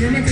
Jimmy